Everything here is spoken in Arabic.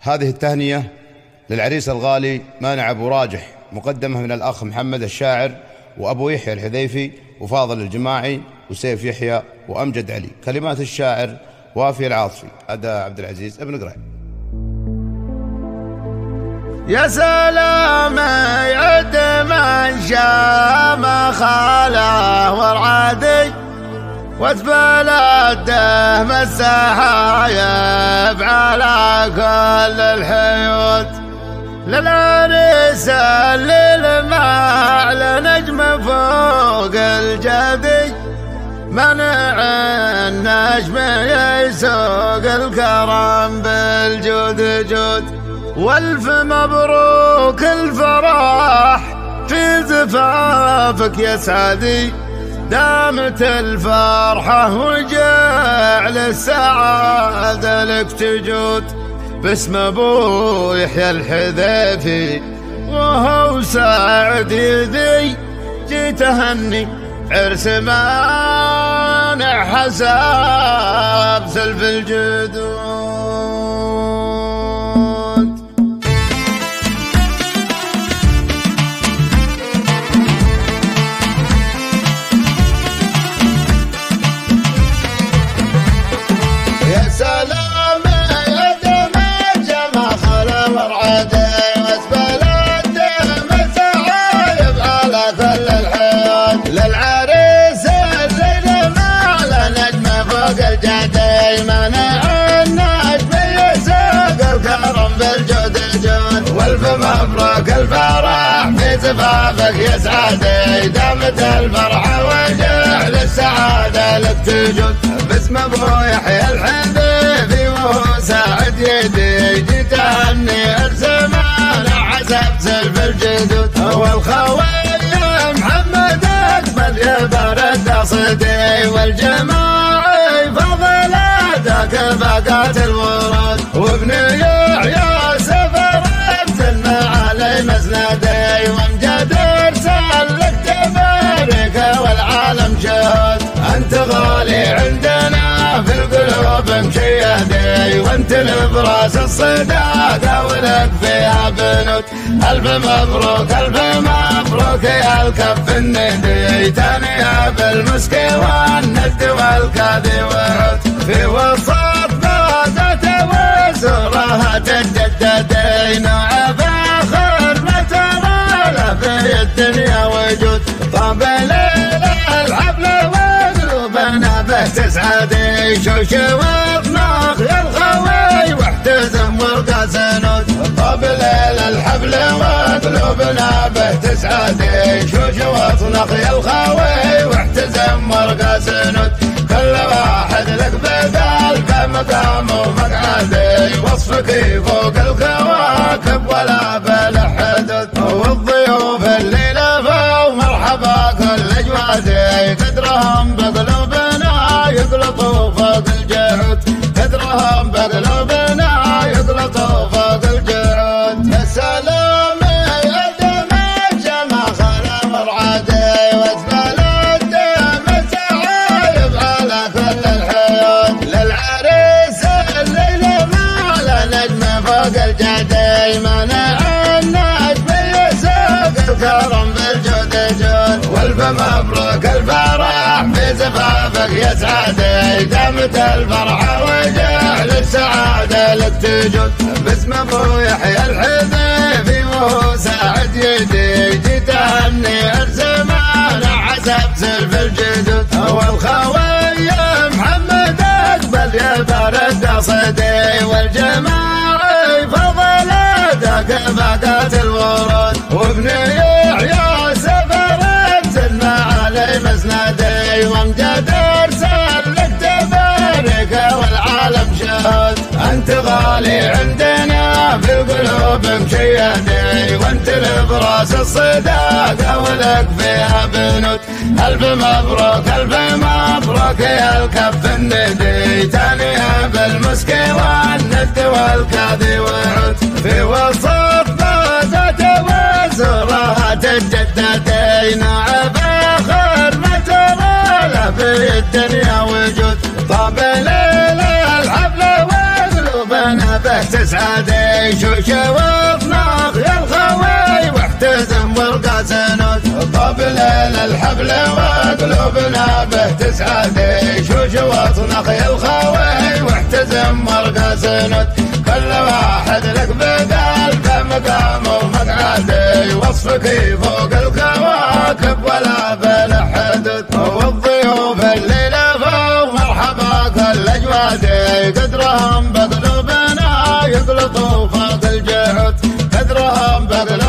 هذه التهنئة للعريس الغالي مانع أبو راجح مقدمة من الأخ محمد الشاعر وأبو يحيى الحذيفي وفاضل الجماعي وسيف يحيى وأمجد علي. كلمات الشاعر وافي العاطفي أداء عبد العزيز ابن قريب يا سلام يد من شام وتبلده مسحايب على كل الحيوت. للعريس للماع نجم فوق الجدي. منع النجم يسوق الكرم بالجود جود. والف مبروك الفرح في زفافك يا سعدي. دامت الفرحة وجعل السعادة لك تجود باسم أبو يحيى الحذيفي. وهو سعد يدي جيت أهني عرس مانع حساب سلف الجدود مبروك الفرح في زفافك يا سعادة دامت الفرحة وجعل السعادة لك تجود باسم أبو يحيى الحبيبي وهو ساعد يدي. جيت اهني الزمان حسب سلف الجدود هو الخوي محمد اقبل يا برد قصدي والجماعي فضل ذاك باقات الورود وابن القلوب مشيدي وانت البراس الصداقة ولك فيها بنوت ألف مبروك ألف مبروك يا الكف الندي. تانيها بالمسك والند والكاذي وعد في وسط شوش وطناخ يا الخوي واحتزم ورقة سنود طاب ليلة الحفلة وقلوبنا به تسعدي شوش وطناخ يا الخوي واحتزم ورقة سنود كل واحد لك بقلبه مقام ومقعدي وصفك فوق الكواكب الجدي منع الكرم بالجود جود. والف مبروك الفرح في زفافك يا سعادة دامت الفرحة وجعل السعادة لك تجود باسم أبو يحيى الحذيفي وهو ساعد يدي. جيت اهني الزمان حسب سلف الجدود. هو الخوي محمد اقبل يا بارد قصدي. والجماعي شهد انت غالي عندنا في القلوب مشيدي وانت البراس الصداقة ولك فيها بنوت ألف مبروك ألف مبروك يا الكف الندي. تانيها بالمسك والند والكاذي وعود في وسط بازة وزرها تجددين عباخر في الدنيا وجود طاب ليلة الحفلة تسعدي شوشة وطناخ يا الخوي واحتزم ورقة سنود طبل الحبل وقلوبنا به. تسعدي شوشة وطناخ يا الخوي واحتزم ورقة سنود كل واحد لك بقلبه مقام ومقعدي وصفك فوق الكواكب ولا بلا حدود والضيوف الليلة فوق مرحبا كل اجوادي قدرهم بقلوبنا يقلطوا فاض الجهد. كدرهم بدل